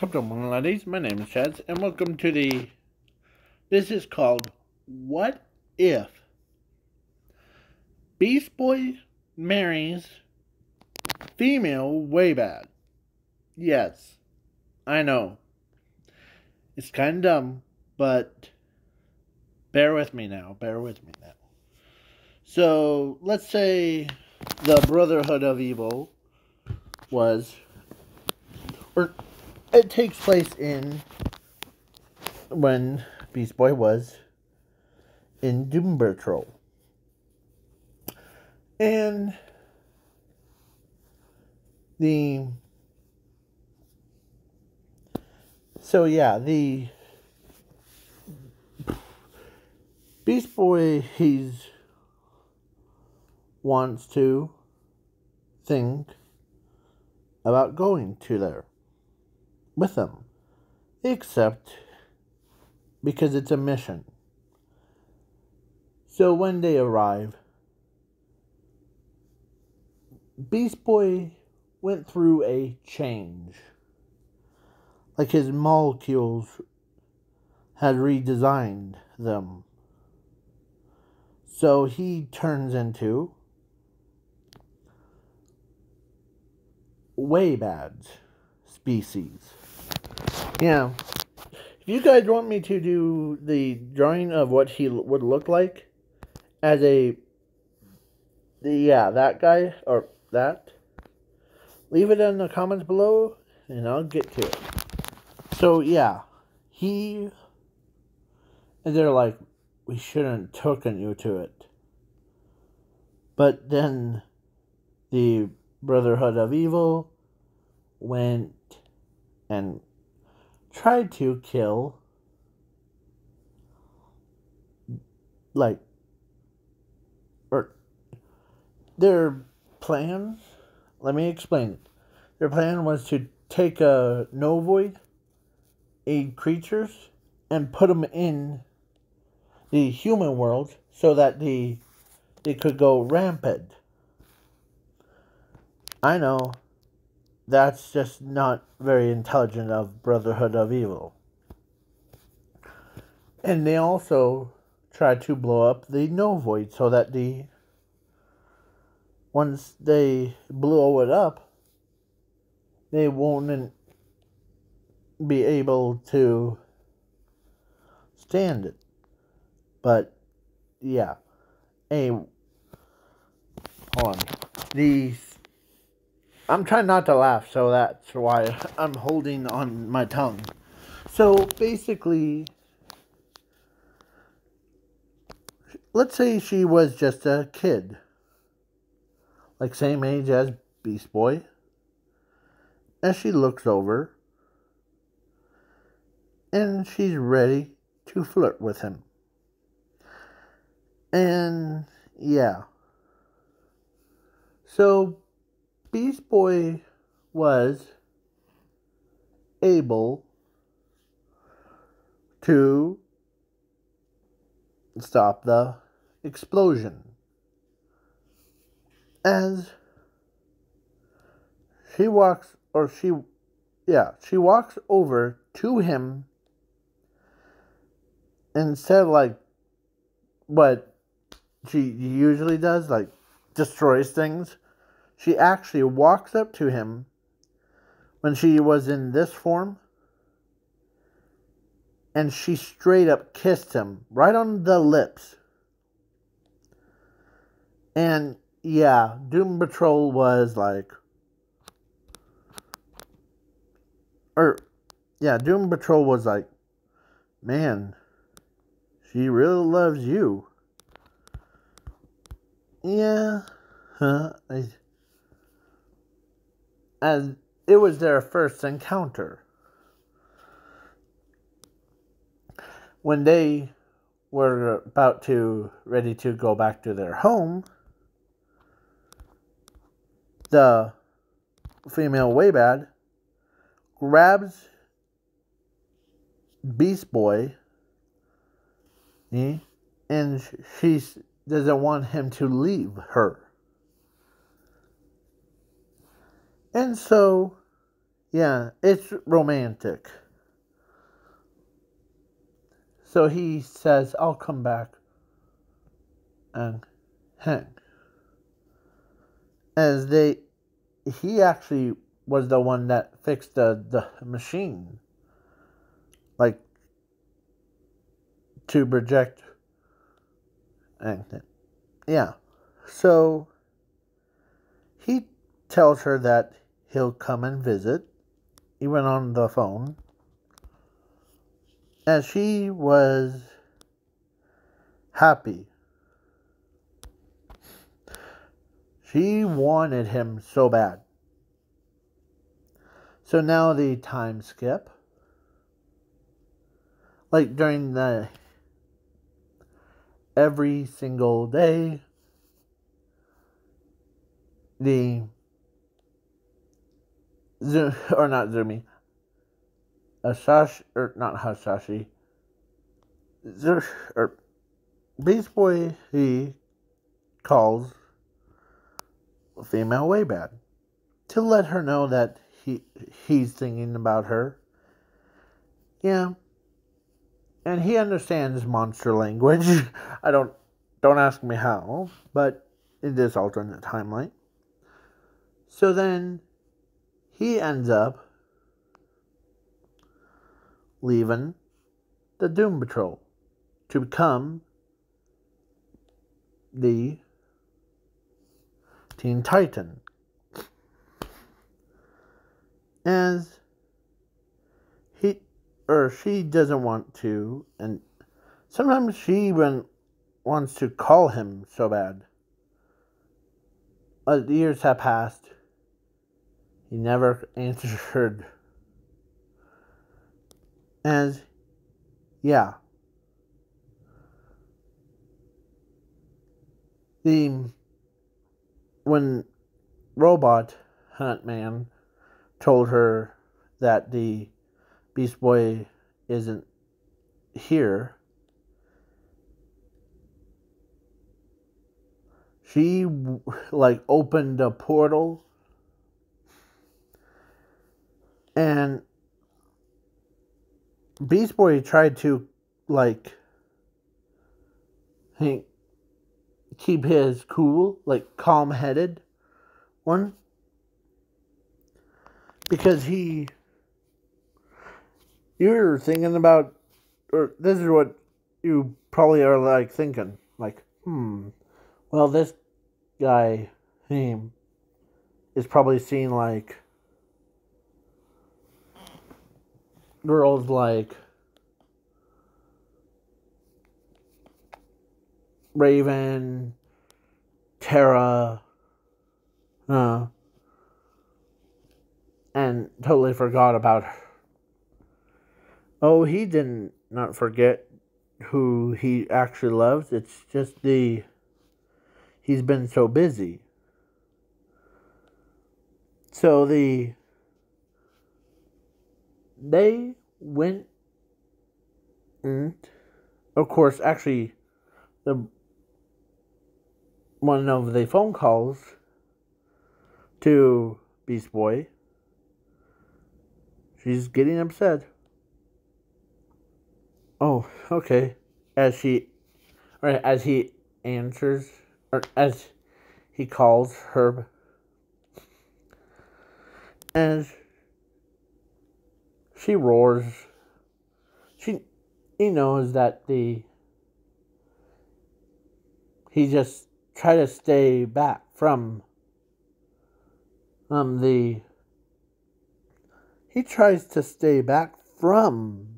Come on, ladies. My name is Chaz, and welcome to the. This is called What If Beast Boy marries female way bad? Yes, I know. It's kind of dumb, but bear with me now. Bear with me now. So, let's say the Brotherhood of Evil was. Or it takes place in when Beast Boy was in Doom Patrol. And the so yeah, the Beast Boy he's wants to think about going to there with them, except because it's a mission. So when they arrive, Beast Boy went through a change. Like his molecules had redesigned them. So he turns into way bad species. Yeah. If you guys want me to do the drawing of what he would look like as a, The, yeah, that guy, or that, leave it in the comments below, and I'll get to it. So, yeah, he, and they're like, we shouldn't token you to it. But then the Brotherhood of Evil went and tried to kill like or their plan let me explain. It their plan was to take a Null Void aid creatures and put them in the human world so that the they could go rampant. I know that's just not very intelligent of Brotherhood of Evil. And they also try to blow up the Null Void so that the once they blow it up, they won't be able to stand it. But yeah, a hold on. The I'm trying not to laugh, so that's why I'm holding on my tongue. So basically, let's say she was just a kid, like same age as Beast Boy, and she looks over and she's ready to flirt with him. And yeah. So Beast Boy was able to stop the explosion. As she walks or she yeah she walks over to him instead of like what she usually does like destroys things she actually walks up to him when she was in this form and she straight up kissed him right on the lips. And yeah, Doom Patrol was like, or yeah, Doom Patrol was like, man, she really loves you. Yeah, huh? I, as it was their first encounter. When they were about to ready to go back to their home, the female Waybad grabs Beast Boy and she doesn't want him to leave her. And so, Yeah, it's romantic. So he says, I'll come back and hang. As they, he actually was the one that fixed the, the machine. Like, to project. And, yeah. So, he tells her that he'll come and visit, even on the phone. And she was happy. She wanted him so bad. So now the time skip. Like during the every single day the or not Zumi, Asashi or not Hasashi, Zer, or Beast Boy he calls a female way bad to let her know that he he's thinking about her. Yeah. And he understands monster language. I don't don't ask me how, but in this alternate timeline. So then he ends up leaving the Doom Patrol to become the Teen Titan. As he or she doesn't want to, and sometimes she even wants to call him so bad. As years have passed, he never answered. And yeah. The when Robot Hunt Man told her that the Beast Boy isn't here, she like opened a portal and Beast Boy tried to like he, keep his cool, like calm headed one. Because he you're thinking about or this is what you probably are like thinking. Like, hmm, well this guy he is probably seeing like girls like Raven, Tara, uh, and totally forgot about her. Oh, he didn't not forget who he actually loves. It's just the he's been so busy. So the they went and of course actually the one of the phone calls to Beast Boy she's getting upset. Oh okay. As she or as he answers or as he calls her as she roars. She he knows that the he just try to stay back from um the he tries to stay back from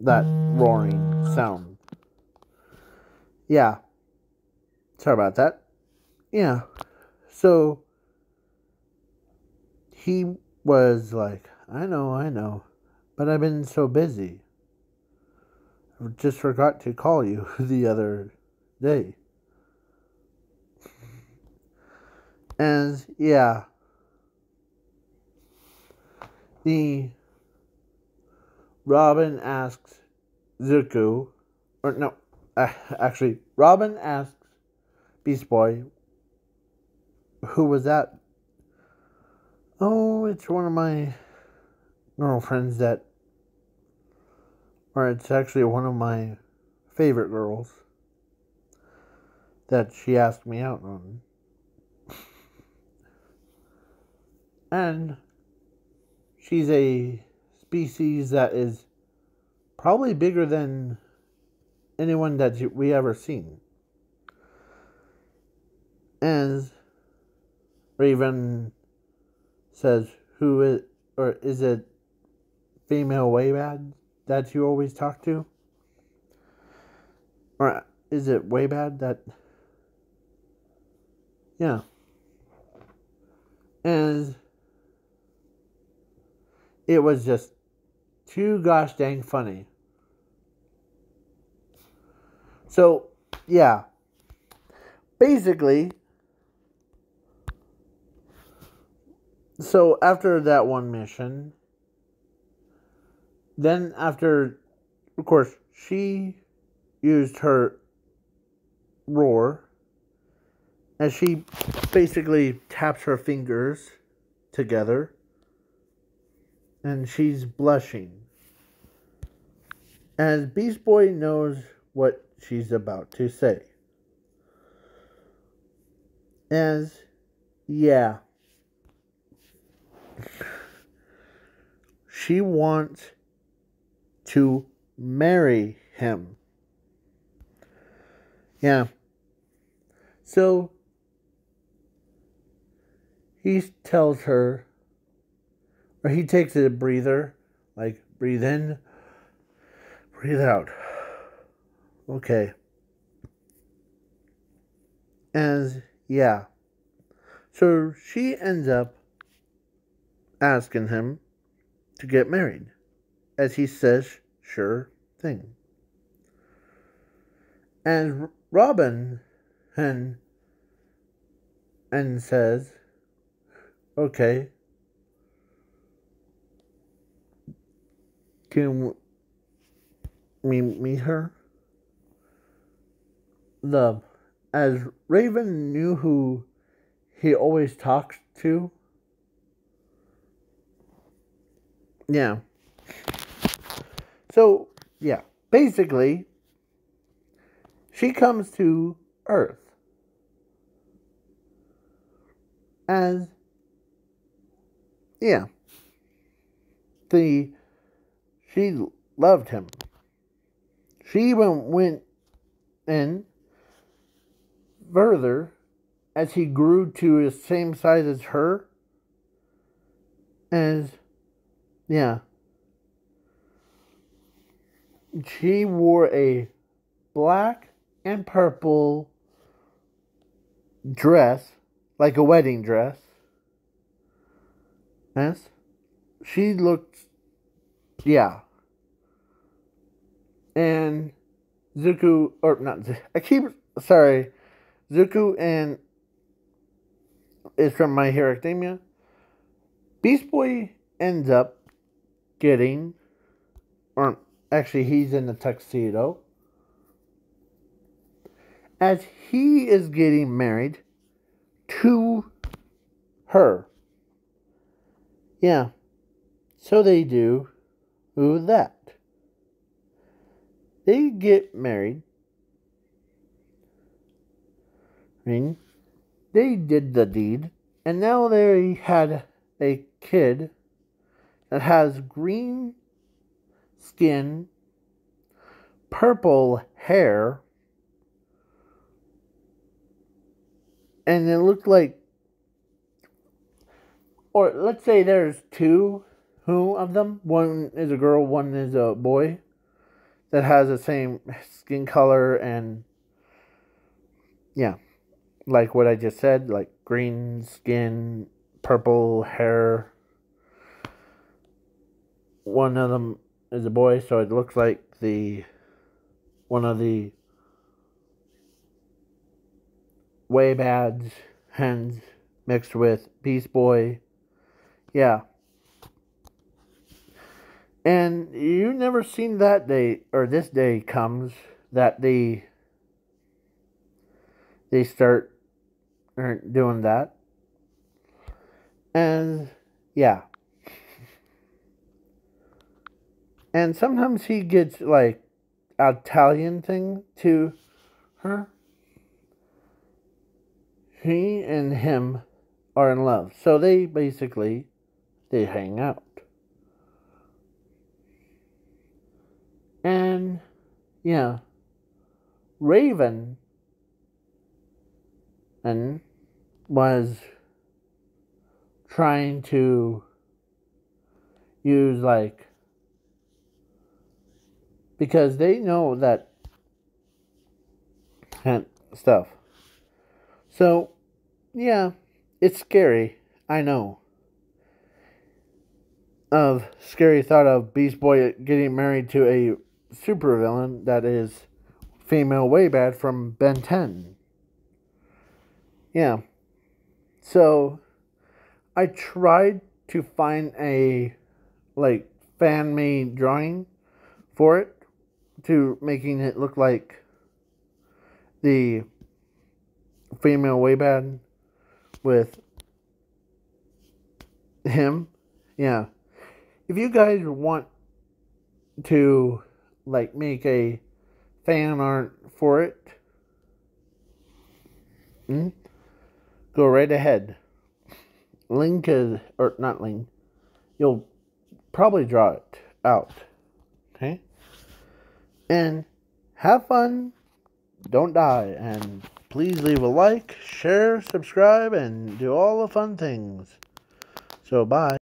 that roaring sound. Yeah. Sorry about that. Yeah. So he was like I know, I know. But I've been so busy. I just forgot to call you the other day. And yeah. The Robin asks Zuko, or no, actually, Robin asks Beast Boy, who was that? Oh, it's one of my girlfriends that, or it's actually one of my favorite girls that she asked me out on. And she's a species that is probably bigger than anyone that we ever seen. As Raven says, who is, or is it female way bad that you always talk to? Or is it way bad that, yeah. And it was just too gosh dang funny. So, yeah. Basically, so after that one mission, then after, of course, she used her roar and she basically taps her fingers together and she's blushing. As Beast Boy knows what she's about to say. As, yeah. She wants to marry him. Yeah. So, he tells her or he takes a breather, like breathe in, breathe out. Okay. And yeah. So she ends up asking him to get married. As he says, sure thing. And Robin and and says, okay, Can we meet her? The as Raven knew who he always talks to. Yeah. So, yeah, basically, she comes to Earth as, yeah, the she loved him. She even went in further as he grew to the same size as her. As, yeah. She wore a black and purple dress, like a wedding dress. Yes. She looked, yeah and Zuko, or not, I keep, sorry, Zuko and is from My Hero Academia. Beast Boy ends up getting, or actually, he's in the tuxedo, as he is getting married to her. Yeah, so they do. Who that? they get married. I mean, they did the deed, and now they had a kid that has green skin, purple hair, and it looked like, or let's say there's two who of them. One is a girl, one is a boy that has the same skin color and yeah, like what I just said, like green skin, purple hair. One of them is a boy, so it looks like the one of the way bad hens mixed with Beast Boy. Yeah. And you never seen that day or this day comes that they they start doing that. And yeah. And sometimes he gets like Italian thing to her. He and him are in love. So they basically they hang out. And yeah. Raven and was trying to use like because they know that stuff. So, yeah, it's scary. I know. Of scary thought of Beast Boy getting married to a supervillain that is female way bad from Ben 10. Yeah. So I tried to find a like fan made drawing for it to making it look like the female way bad with him. Yeah. If you guys want to like make a fan art for it, hmm, go right ahead. Link is or not link. You'll probably draw it out. Okay? And have fun. Don't die. And please leave a like, share, subscribe, and do all the fun things. So, bye.